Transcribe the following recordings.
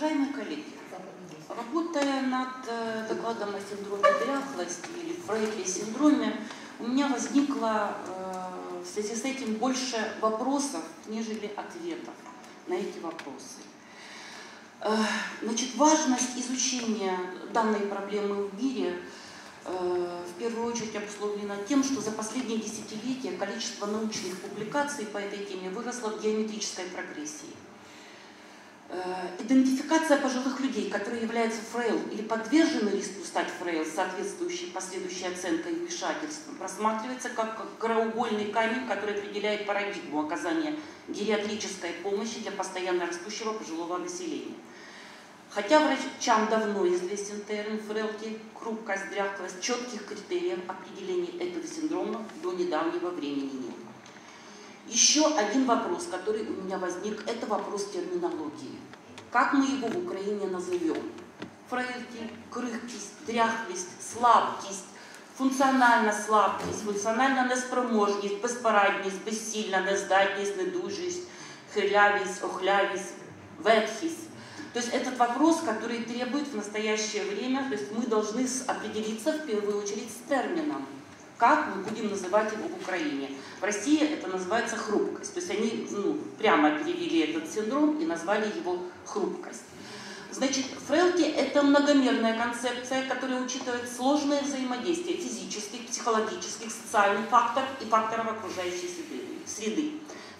Уважаемые коллеги, работая над э, докладом о синдроме дряхлости или Фрейде синдроме, у меня возникло э, в связи с этим больше вопросов, нежели ответов на эти вопросы. Э, значит, важность изучения данной проблемы в мире в первую очередь обусловлена тем, что за последние десятилетия количество научных публикаций по этой теме выросло в геометрической прогрессии. Э, идентификация пожилых людей, которые являются фрейл или подвержены риску стать фрейл соответствующей последующей оценкой и вмешательством, просматривается как краеугольный камень, который определяет парадигму оказания гериатрической помощи для постоянно растущего пожилого населения. Хотя врачам давно известен термин фрейлки, хрупкость, дряхлость, четких критериев определения этого синдрома до недавнего времени нет. Еще один вопрос, который у меня возник, это вопрос терминологии. Как мы его в Украине назовем? Фрейки, крихкість, дряхлість, слабкість, функціональна слабкість, функціональна неспроможність, безпорадність, безсильна нездатність, недужість, хилявість, охлявість, ветхість. То есть этот вопрос, который требует в настоящее время, то есть мы должны определиться в первую очередь с термином как мы будем называть его в Украине. В России это называется хрупкость. То есть они ну, прямо перевели этот синдром и назвали его хрупкость. Значит, фрелки – это многомерная концепция, которая учитывает сложное взаимодействие физических, психологических, социальных факторов и факторов окружающей среды.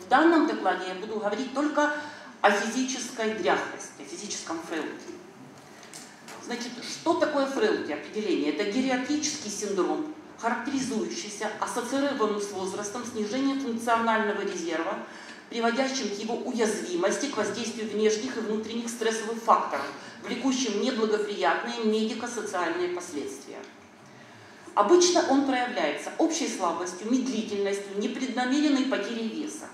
В данном докладе я буду говорить только о физической дряхлости, о физическом фрелке. Значит, что такое фрелки? Определение. Это гериатрический синдром, характеризующийся ассоциированным с возрастом снижением функционального резерва, приводящим к его уязвимости к воздействию внешних и внутренних стрессовых факторов, влекущим неблагоприятные медико-социальные последствия. Обычно он проявляется общей слабостью, медлительностью, непреднамеренной потерей веса.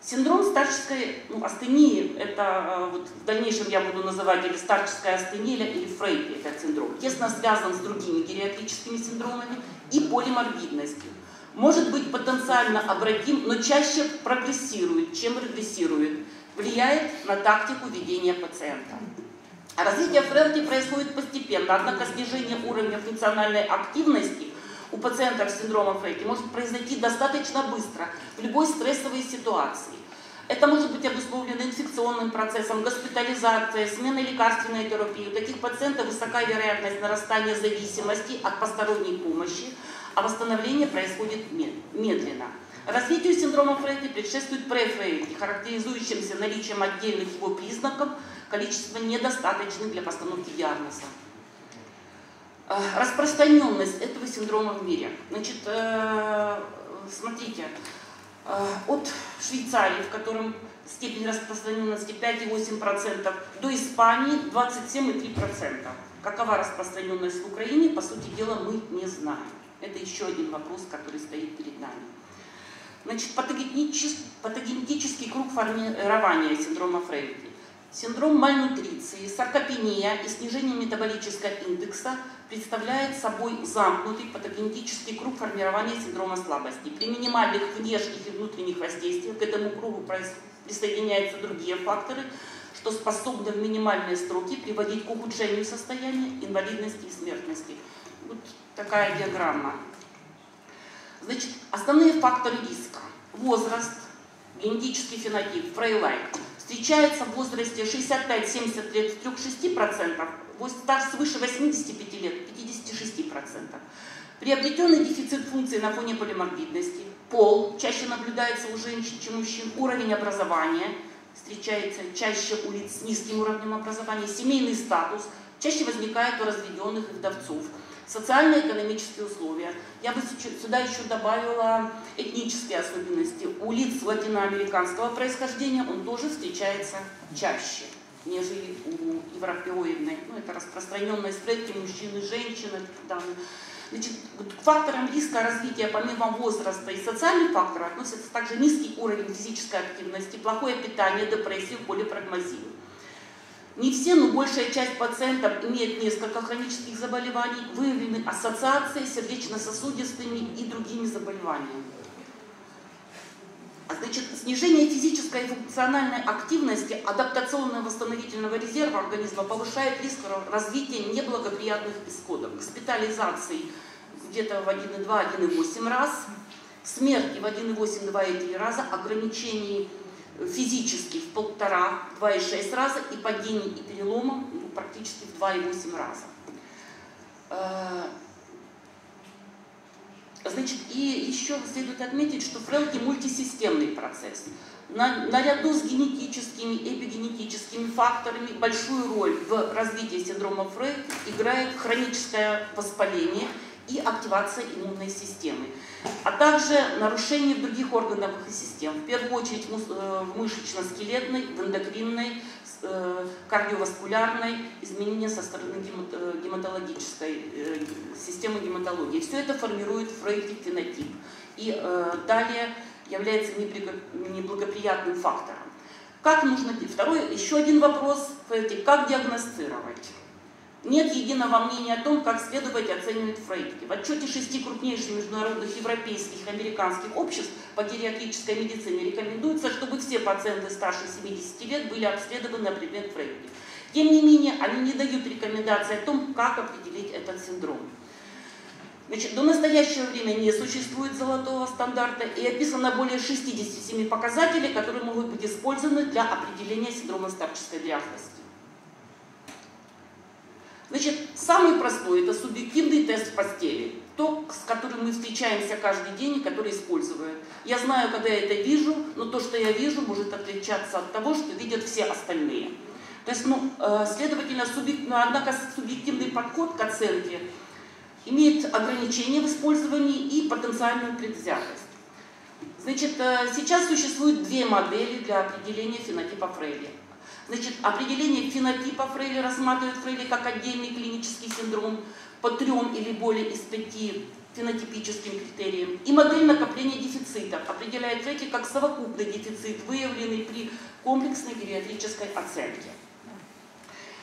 Синдром старческой ну, астении, это э, вот в дальнейшем я буду называть или старческая астения, или фрейди этот синдром, тесно связан с другими гериатрическими синдромами и полиморбидностью. Может быть потенциально обратим, но чаще прогрессирует, чем регрессирует, влияет на тактику ведения пациента. Развитие Фрелки происходит постепенно, однако снижение уровня функциональной активности у пациентов с синдромом Фрейки может произойти достаточно быстро в любой стрессовой ситуации. Это может быть обусловлено инфекционным процессом, госпитализацией, сменой лекарственной терапии. У таких пациентов высока вероятность нарастания зависимости от посторонней помощи, а восстановление происходит медленно. Развитию синдрома Фрейди предшествует префрейди, характеризующимся наличием отдельных его признаков, количество недостаточных для постановки диагноза. Э, распространенность этого синдрома в мире. Значит, э, смотрите, от Швейцарии, в котором степень распространенности 5,8%, до Испании 27,3%. Какова распространенность в Украине, по сути дела, мы не знаем. Это еще один вопрос, который стоит перед нами. Значит, патогенетический, патогенетический круг формирования синдрома Фрейди. Синдром мальнутриции, саркопения и снижение метаболического индекса представляет собой замкнутый патогенетический круг формирования синдрома слабости. При минимальных внешних и внутренних воздействиях к этому кругу присоединяются другие факторы, что способны в минимальные сроки приводить к ухудшению состояния, инвалидности и смертности. Вот такая диаграмма. Значит, основные факторы риска. Возраст, генетический фенотип, фрейлайк – встречается в возрасте 65-70 лет в 3-6%, стаж свыше 85 лет 56%. Приобретенный дефицит функции на фоне полиморбидности, пол чаще наблюдается у женщин, чем у мужчин, уровень образования встречается чаще у лиц с низким уровнем образования, семейный статус чаще возникает у разведенных и вдовцов – социально-экономические условия. Я бы сюда еще добавила этнические особенности. У лиц латиноамериканского происхождения он тоже встречается чаще, нежели у европеоидной. Ну, это распространенные сплетки мужчин и женщин. Это, Значит, к факторам риска развития помимо возраста и социальных факторов относятся также низкий уровень физической активности, плохое питание, депрессия, полипрагмазию. Не все, но большая часть пациентов имеет несколько хронических заболеваний, выявлены ассоциации с сердечно-сосудистыми и другими заболеваниями. Значит, Снижение физической и функциональной активности адаптационно-восстановительного резерва организма повышает риск развития неблагоприятных исходов, госпитализации где-то в 1,2-1,8 раз, смерти в 1,8-2,3 раза, ограничений физически в полтора, 2,6 раза и падений и переломов ну, практически в 2,8 раза. Значит, и еще следует отметить, что Фрелки мультисистемный процесс. На, наряду с генетическими, эпигенетическими факторами большую роль в развитии синдрома Фрейд играет хроническое воспаление и активация иммунной системы, а также нарушение других органов и систем, в первую очередь э, в мышечно-скелетной, в эндокринной, кардиоваскулярной, изменения со стороны э, гематологической системы гематологии. Все это формирует фрейдский фенотип и далее является неблагоприятным фактором. Как нужно, второй, еще один вопрос, как диагностировать? Нет единого мнения о том, как следовать оценивать Фрейдке. В отчете шести крупнейших международных европейских и американских обществ по гериатрической медицине рекомендуется, чтобы все пациенты старше 70 лет были обследованы на предмет Фрейдки. Тем не менее, они не дают рекомендации о том, как определить этот синдром. Значит, до настоящего времени не существует золотого стандарта и описано более 67 показателей, которые могут быть использованы для определения синдрома старческой дряхлости. Значит, самый простой – это субъективный тест в постели. То, с которым мы встречаемся каждый день и который используем. Я знаю, когда я это вижу, но то, что я вижу, может отличаться от того, что видят все остальные. То есть, ну, э, следовательно, субъект, ну, однако субъективный подход к оценке имеет ограничения в использовании и потенциальную предвзятость. Значит, э, сейчас существует две модели для определения фенотипа Фрейли. Значит, определение фенотипа Фрейли рассматривает Фрейли как отдельный клинический синдром по трем или более из пяти фенотипическим критериям. И модель накопления дефицитов определяет Фрейли как совокупный дефицит, выявленный при комплексной гериатрической оценке.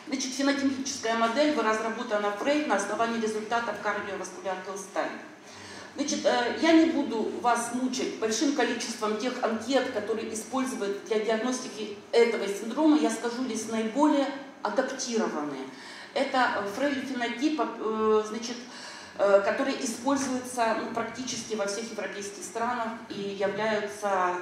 Значит, фенотипическая модель разработана Фрейд на основании результатов кардиоваскулярного стадии. Значит, э, я не буду вас мучить большим количеством тех анкет, которые используют для диагностики этого синдрома. Я скажу лишь наиболее адаптированные. Это фрейль-фенотип, э, значит, э, которые используются ну, практически во всех европейских странах и являются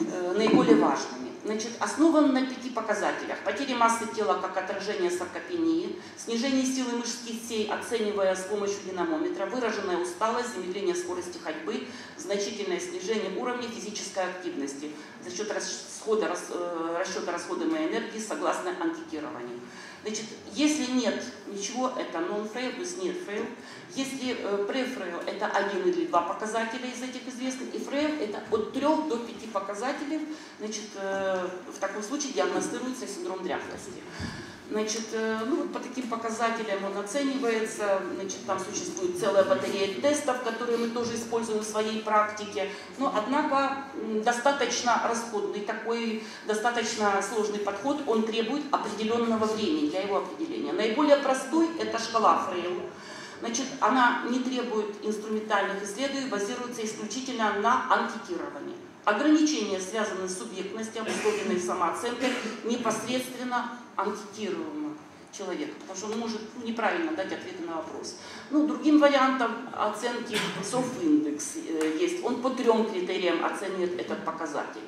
наиболее важными значит, основан на пяти показателях. Потери массы тела как отражение саркопении, снижение силы мышц кистей, оценивая с помощью динамометра, выраженная усталость, замедление скорости ходьбы, значительное снижение уровня физической активности за счет расхода, э, расчета расходуемой энергии согласно анкетированию. Значит, если нет ничего, это non-fail, есть нет fail. Если э, pre-fail, это один или два показателя из этих известных, и fail это от трех до пяти показателей, значит, э, в таком случае диагностируется синдром дряхлости. Значит, э, ну, вот по таким показателям он оценивается. Значит, там существует целая батарея тестов, которые мы тоже используем в своей практике. Но, однако, достаточно расходный такой, достаточно сложный подход, он требует определенного времени для его определения. Наиболее простой – это шкала Фрейла. Значит, она не требует инструментальных исследований, базируется исключительно на анкетировании. Ограничения связаны с субъектностью, обусловленной самооценкой, непосредственно анкетируемого человека, потому что он может неправильно дать ответы на вопрос. Ну, другим вариантом оценки софт-индекс э, есть. Он по трем критериям оценивает этот показатель.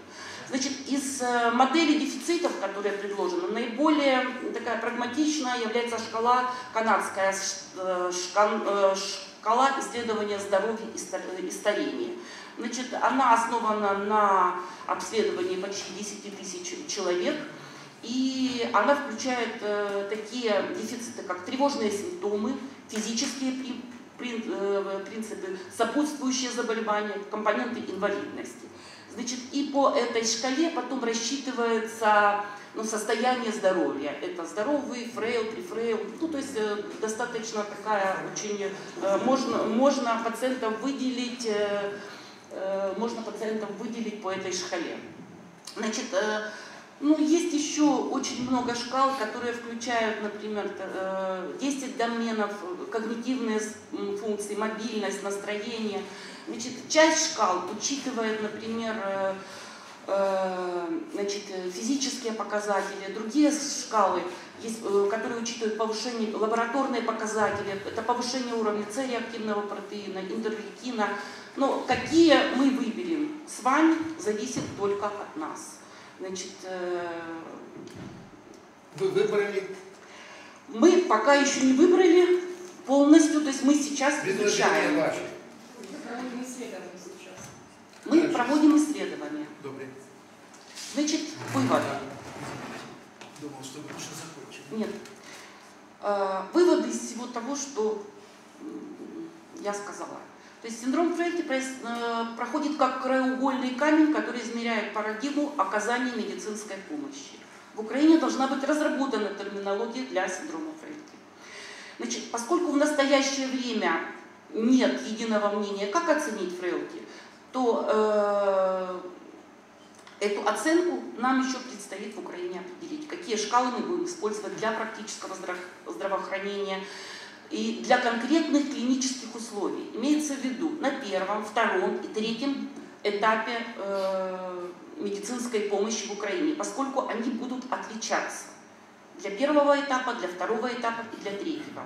Значит, из э, модели дефицитов, которая предложена, наиболее такая прагматичная является шкала канадская, э, шкала исследования здоровья и старения. Значит, она основана на обследовании почти 10 тысяч человек – и она включает э, такие дефициты, как тревожные симптомы, физические при, при, э, принципы, сопутствующие заболевания, компоненты инвалидности. Значит, и по этой шкале потом рассчитывается ну, состояние здоровья. Это здоровый, фрейл, прифрейл. Ну, то есть э, достаточно такая очень... Э, можно, можно пациентов выделить, э, можно пациентов выделить по этой шкале. Значит, э, ну, есть еще очень много шкал, которые включают, например, 10 э, доменов, когнитивные функции, мобильность, настроение. Значит, часть шкал учитывает, например, э, э, клинические показатели, другие шкалы, э, которые учитывают повышение, лабораторные показатели, это повышение уровня С-реактивного протеина, интерлейкина. Но какие мы выберем с вами, зависит только от нас. Значит, э, Вы выбрали мы пока еще не выбрали полностью, то есть мы сейчас изучаем. ваше. Мы Хорошо. проводим исследования. Добре. Значит, вывод. Думал, что вы уже закончили. Нет. Э, Выводы из всего того, что я сказала. То есть синдром проис- э, проходит как краеугольный камень, который измеряет парадигму оказания медицинской помощи. В Украине должна быть разработана терминология для синдрома Фрейки. Значит, поскольку в настоящее время нет единого мнения, как оценить Фрейки, то э, эту оценку нам еще предстоит в Украине определить, какие шкалы мы будем использовать для практического здраво- здравоохранения и для конкретных клинических условий. Имеется в виду на первом, втором и третьем этапе э, медицинской помощи в Украине, поскольку они будут отличаться для первого этапа, для второго этапа и для третьего.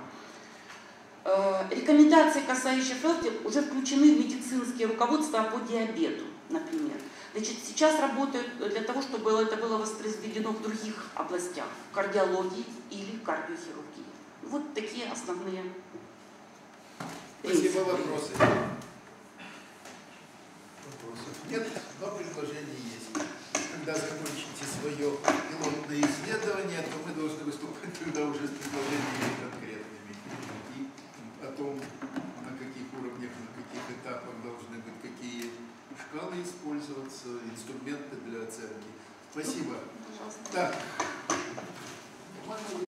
Э, Рекомендации, касающиеся Фелти, уже включены в медицинские руководства по диабету, например. Значит, сейчас работают для того, чтобы это было воспроизведено в других областях, в кардиологии или кардиохирургии. Вот такие основные Спасибо. Вопросы? Вопросов нет, но предложение есть. Когда закончите свое пилотное исследование, то мы должны выступать тогда уже с предложениями конкретными. И о том, на каких уровнях, на каких этапах должны быть какие шкалы использоваться, инструменты для оценки. Спасибо. Пожалуйста. Так,